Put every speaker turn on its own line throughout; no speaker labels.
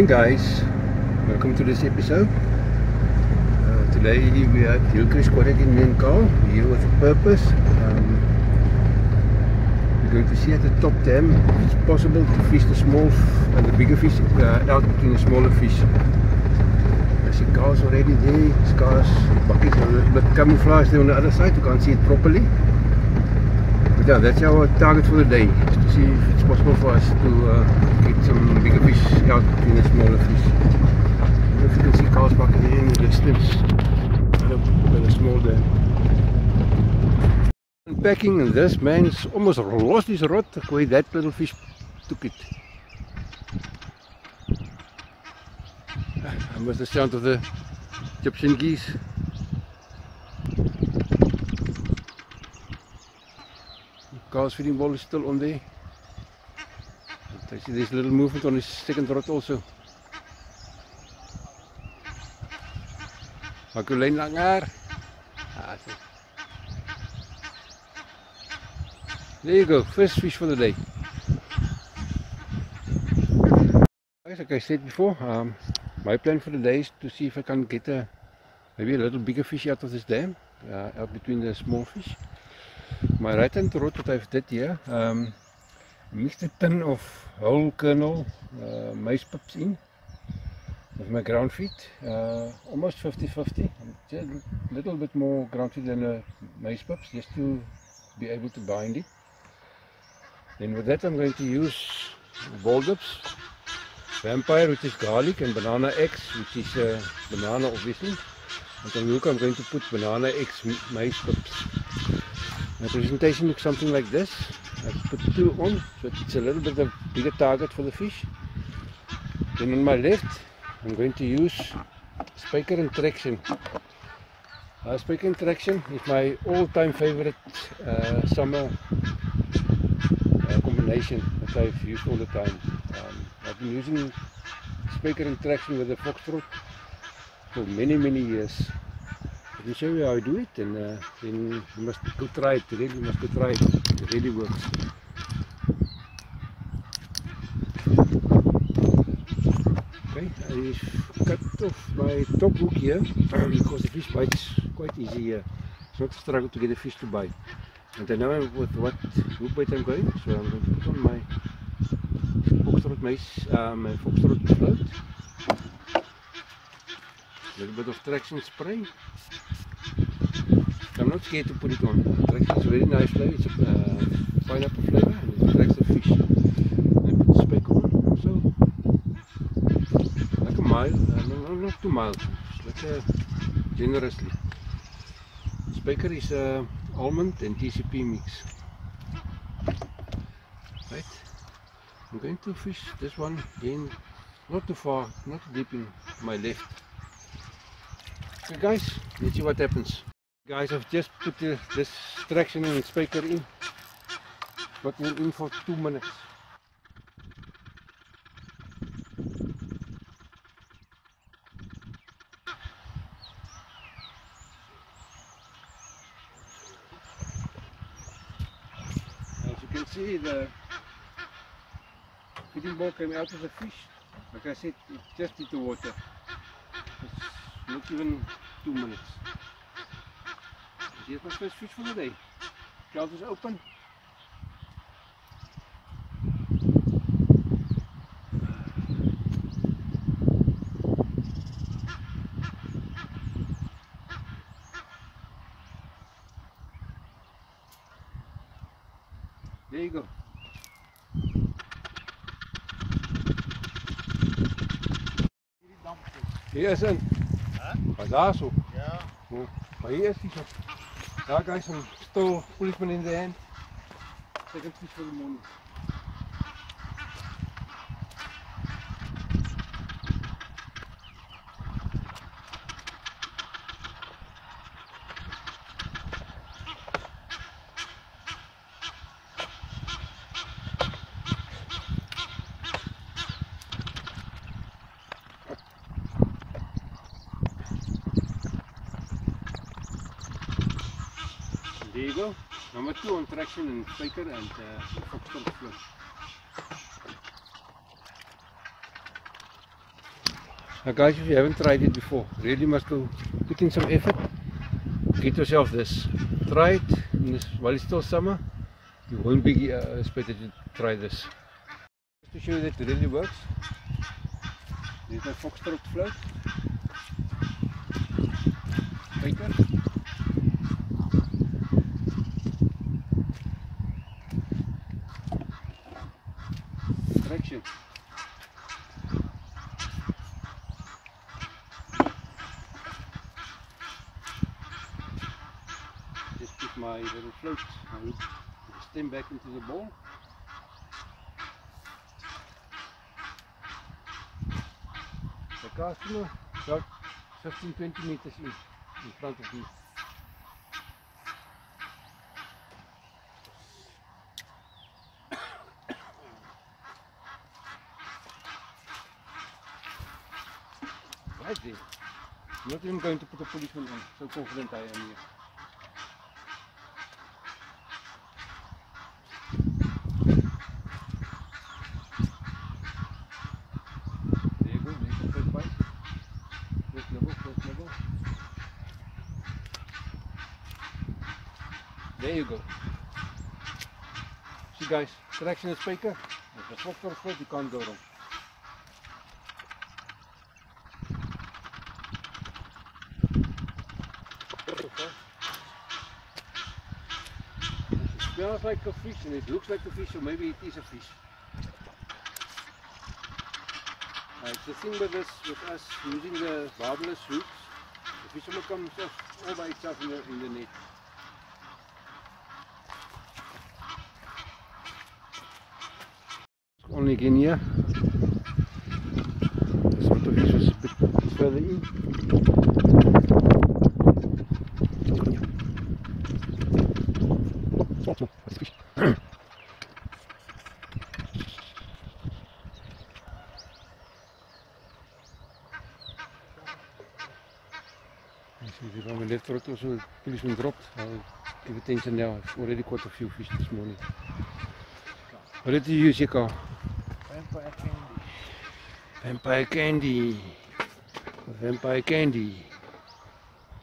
morning guys. Welcome to this episode. Uh, today we are at Hillcrest Quarry in Menkal here with a purpose. Um, we're going to see at the top dam if it's possible to fish the small and the bigger fish uh, out between the smaller fish I see cars already there cars buckets are a little bit camouflaged there on the other side you can't see it properly yeah that's our target for the day to see if it's possible for us to uh, get some bigger fish out between the smaller fish. If you can see cars back there in the distance. By the small dam. Unpacking and this man's almost lost his rod the way that little fish took it. I must the sound of the Egyptian geese. Carl's feeding ball is still on there. I see there's little movement on his second rod also. Maak lyn langer. Ah. There you go, first fish for the day. Like I said before, um, my plan for the day is to see if I can get a maybe a little bigger fish out of this dam, uh, out between the small fish. My right hand rod that I've did here, um, mixed a tin of whole kernel uh, maize pips in with my ground feed, uh, almost 50-50, just a little bit more ground feed than uh, maize pips just to be able to bind it. Then with that I'm going to use Waldips, Vampire which is garlic and Banana X which is uh, banana obviously. And on hook I'm going to put Banana X maize pips. My presentation looks something like this. I put two on so it's a little bit of bigger target for the fish. Then on my left I'm going to use Spyker and Traction. Uh, Spyker and Traction is my all-time favorite uh, summer uh, combination that I've used all the time. Um, I've been using Spyker and Traction with the Foxtrot for many many years. I can show you how I do it and uh, then you must go try it, really must go try it, it really works. Okay, I've cut off my top hook here because the fish bites quite easy here. It's not a struggle to get a fish to bite. And I know with what hook bait I'm going, so I'm going to put on my foxtrot mace, uh, my foxtrot float. A little bit of traction spray. I'm not scared to put it on. Is a very nice flavor. It's a uh, pineapple flavor and it attracts the fish. I put the spec on. So like a mile, uh, no, no, not too mild. Like a generously. Spyker is uh, almond and TCP mix. Right. I'm going to fish this one again, not too far, not deep in my left. Okay guys, let's see what happens. Guys, I've just put the, this traction and Spyker in. Got me in for two minutes. As you can see, the feeding ball came out of the fish. Like I said, it just hit the water. It's not even two minutes. Here's my first fish for the day. Ground is open. There you go. Hier is een. Maar daar zo.
Ja.
Maar hier is die zo. Ja, guys, so ein Sto, in the end. den hin. Der gibt es nicht. Traction and Spyker and uh, Foxtrot float. Now guys, if you haven't tried it before, really must go put in some effort. Get yourself this. Try it this, while it's still summer. You won't be uh, expected to try this. Just to show you that it really works. There's my foxtrot float. Baker. My stem back into the ball. The customer about 15 20 meters in, in front of me. Right there. I'm not even going to put a policeman on, so confident I am here. There you go, there's the first bite. First level, first level. There you go. See guys, traction is Spyker. If swap for a foot, you can't go wrong. It smells like a fish and it looks like a fish, so maybe it is a fish. Right, the thing with this, with us using the barbless hooks, the fisherman comes off all by itself in the, in the net. Only again here. This fish was a bit further in. If the left policeman dropped. I'll give attention now. I've already caught a few fish this morning. What did you use here, Carl?
Vampire candy.
Vampire candy. Vampire candy.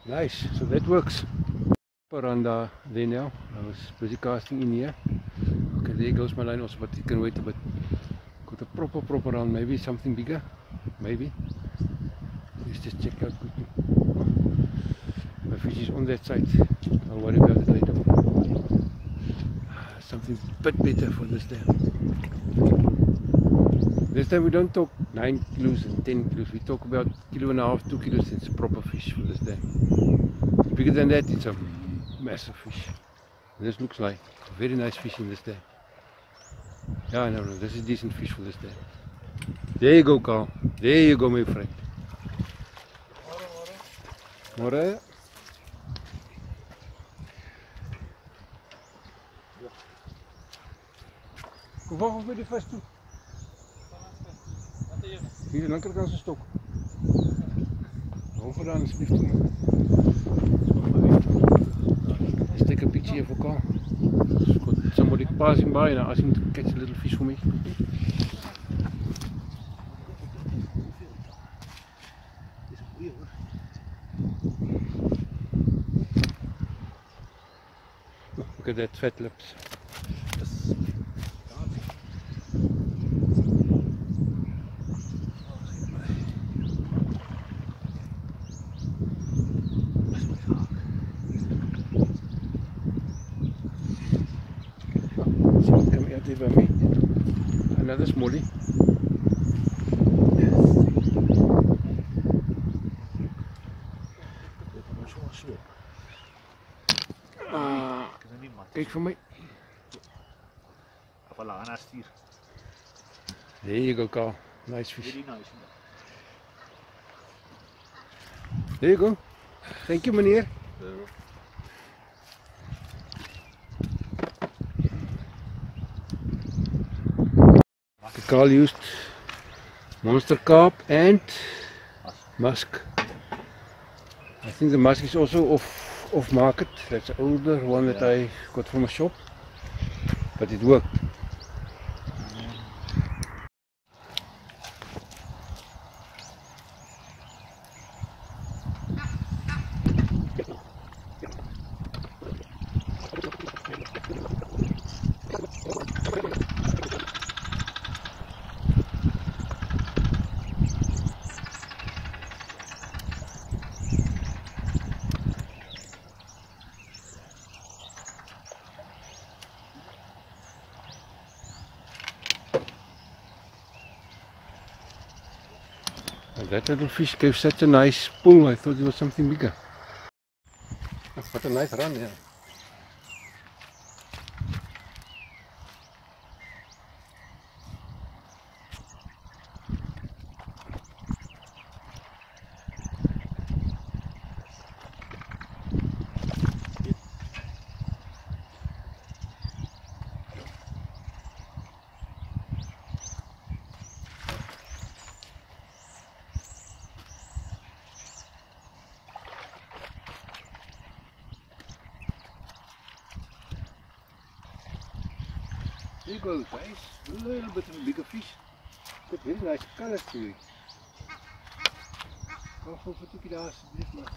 Nice, so that works. Paranda there now. I was busy casting in here. Okay, there goes my line also, but you can wait a bit. Got a proper proper round, maybe something bigger. Maybe. Let's just check out quickly. My fish is on that side. I'll worry about it later. Ah, something bit better for this day. This time we don't talk 9 kilos and 10 kilos, we talk about kilo and a half, 2 kilos, it's proper fish for this day. Bigger than that, it's a massive fish. This looks like a very nice fish in this day. Yeah, no, no, this is decent fish for this day. There you go, Carl. There you go, my friend. Môre. Kom op bij die vast toe. Hier langer als een stok. Overaan alsjeblieft. Stick a beetje voor elkaar. Somebody passing by now, I seem to catch a little fish for me. Look at that fat lips. by me. Another smallie.
Uh,
kijk voor mij.
Voilà, naast hier.
There you go, Carl. Nice fish.
Very nice.
There you go. Thank you, meneer. Carl used monster carp and musk. I think the musk is also off off market. That's an older one that I got from a shop, but it worked. That little fish gave such a nice pull. I thought it was something bigger. That's What a nice run, yeah. There you go guys, a little bit of a bigger fish. Got very nice colors to it. Voor toekie daar alsjeblieft maar.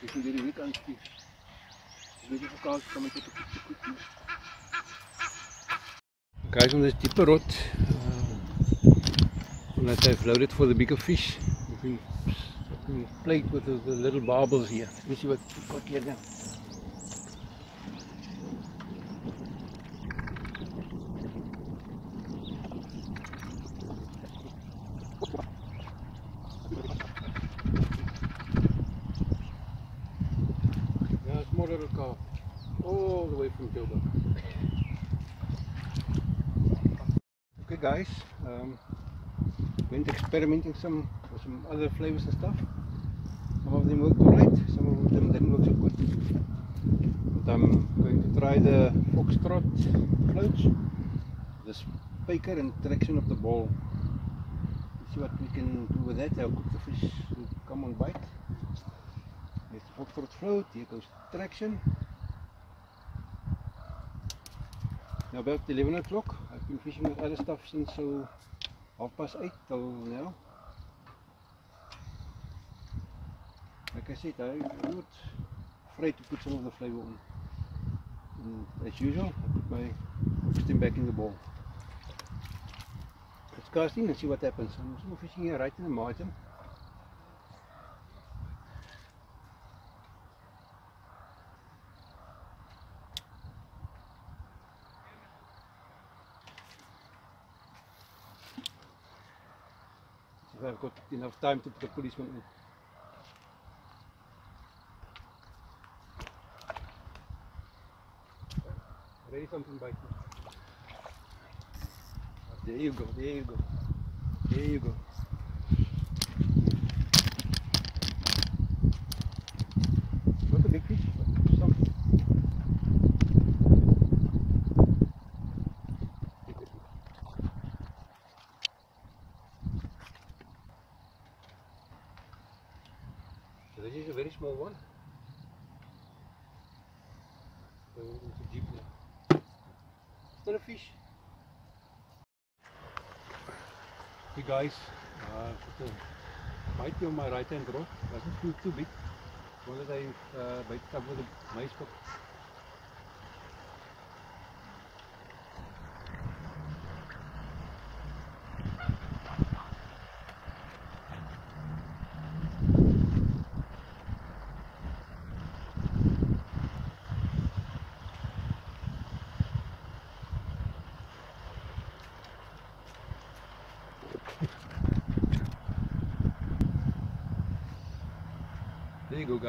Ik jullie weer aan het Is beetje verkoud, kan met dit koek Guys, on this deeper uh, that I've loaded for the bigger fish, I've been, been with the little barbels here. Let me see what we've got here now. The way from Joburg. Okay guys, um, went experimenting some with some other flavors and stuff. Some of them worked alright, some of them didn't work so good. But I'm going to try the foxtrot floats, the Spyker and traction of the ball. See what we can do with that, how quick the fish will come on bite. There's the foxtrot float, here goes traction. About 11 o'clock, I've been fishing with other stuff since so half past 8 till now. Like I said, I'm not afraid to put some of the flavour on. And as usual, I put my hook back in the bowl. Let's cast in and see what happens. I'm still fishing here right in the margin. Got enough time to put the policeman in. Ready something biting. There you go, there you go. There you go. ice. Uh, to bite me on my right hand rock. Wasn't too, too big. Wanted I uh, bite covered the maize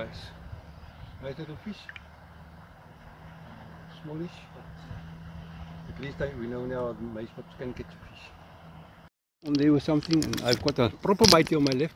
guys. Nice little fish. Smallish, but at least I, we know now maize pips can catch fish. And there was something and I've got a proper bite on my left.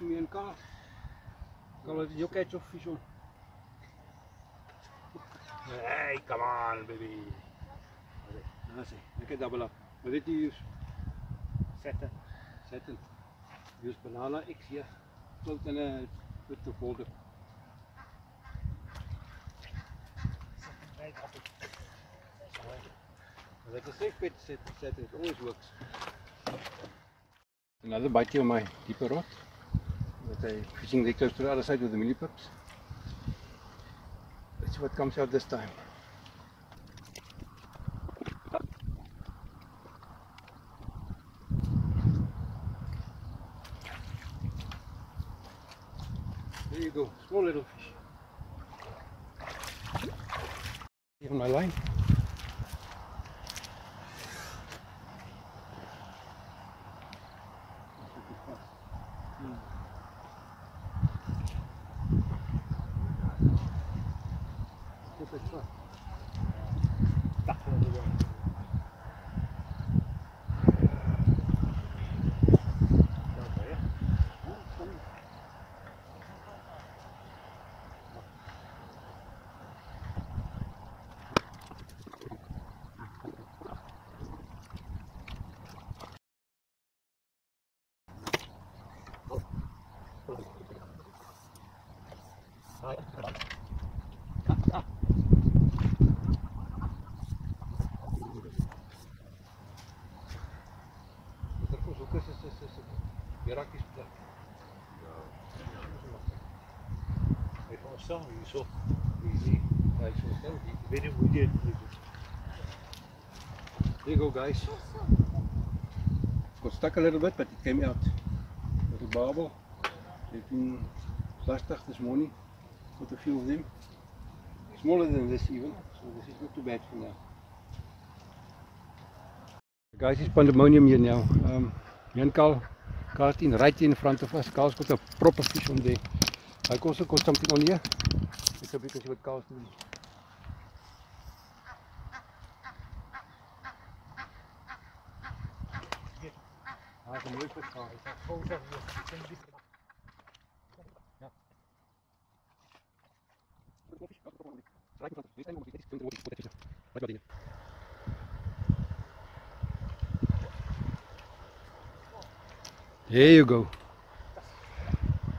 Mian kaas. Kalau itu jokai cok vision. Hey, come on, baby. Nasi, ik heb double up. Maar dit is
zetten,
zetten. Dus banana, eh, ik hier. Klopt een het
te. Dat is
echt beter zetten, zetten. It always works. Another bite here on my deeper rod. I fishing there close to the other side with the mini. Let's see what comes out this time. There you go, small little fish. On my line. Irakisch plek.
Hij van staan hier
zo. Hij is zo snel.
Ik weet dus niet hoe dit doet.
Here you go guys. Got stuck a little bit but it came out. Little barbel. 18 plastic this morning. Got a few of them. Smaller than this even. So this is not too bad for now. Guys, it's pandemonium here now. Um, Jan Carl, Carl's in right in front of us. Carl's got a proper fish on there. I also got something on here. Let's a look and see what Carl's doing.
Kom mooi vis gaan. Ek gaan gou van hier. Ek kan dit.
There you go.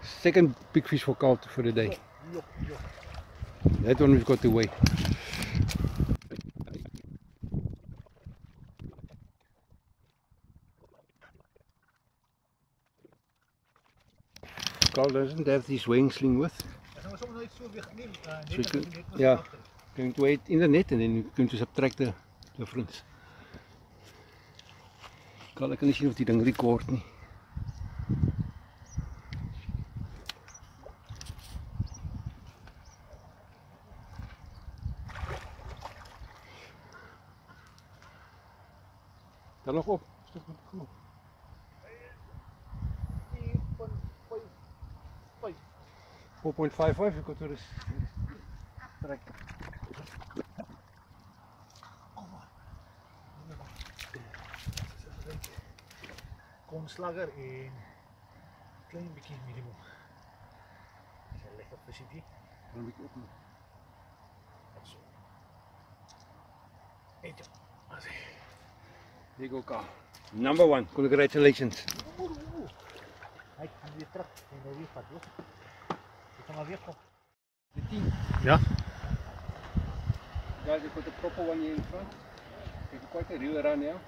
Second big fish for Carl for the day.
Jo, jo.
That one we've got away. Carl doesn't have this weighing sling with. Ja, je kunt het wait in de net en dan you're subtract ik kan niet zien of die dan record niet. 5 even cultuur is. Trek. Kom
slag erin. Klein beetje minimum. Zijn leg op de city.
Dan moet ik op.
Zo.
Eentje. Hier go ka. Number one. Congratulations.
Hij kan weer trap en weer terug.
De 10.
Ja.
Daar is ook de proppen wanneer je in front. Kijk, quite korte real.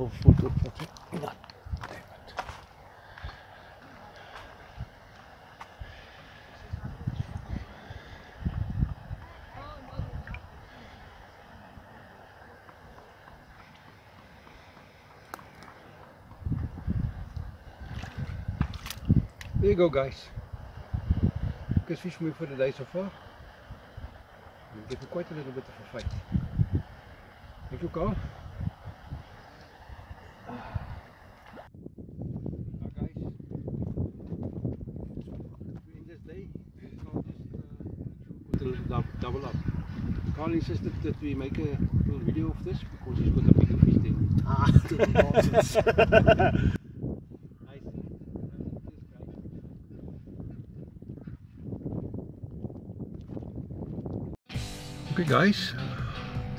Nog een foto op dat. Ja.
There you go, guys. Good fish me for the day so far. We've given quite a little bit of a fight. Thank you, Carl. Now, guys, to end this day, Carl just uh, put a little dou- double up. Carl insisted that we make a little video of this because he's got a bigger fish than
Ah, nonsense.
I see. This guy. Okay guys,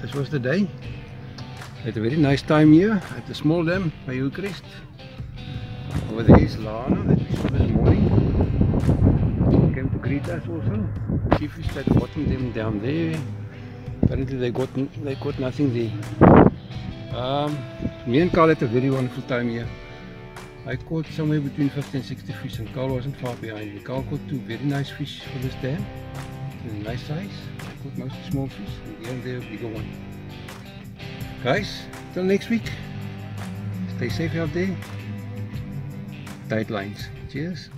this was the day. Had a very nice time here at the small dam by Hillcrest. Over there is Lana that we saw this morning. She came to greet us also. She fished at the bottom them down there. Apparently they got they got nothing there. Um, me and Carl had a very wonderful time here. I caught somewhere between 50 and 60 fish and Carl wasn't far behind me. Carl caught two very nice fish for this dam. Nice size. I caught mostly small fish and here and there a bigger one. Guys, till next week. Stay safe out there. Tight lines. Cheers.